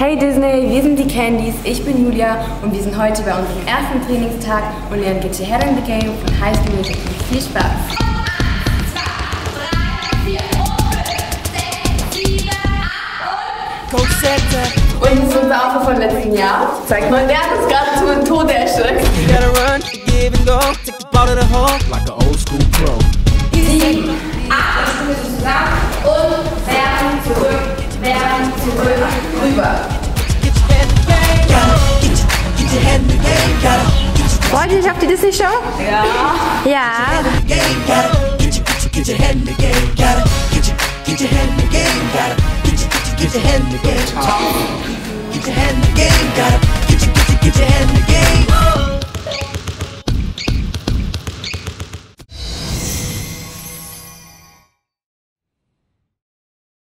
Hey Disney, wir sind die Candies, ich bin Julia und wir sind heute bei unserem ersten Trainingstag und lernen Get Your Head in the Game von High School Musical. Viel Spaß! Und das ist unser Aufruf von letzten Jahr. Zeig mal, der hat uns gerade zu Tode erschreckt. Why did you have to Disney show? Yeah. Yeah. Get your head in the game, gotta get your get your head in the game, gotta get your get your head in the game.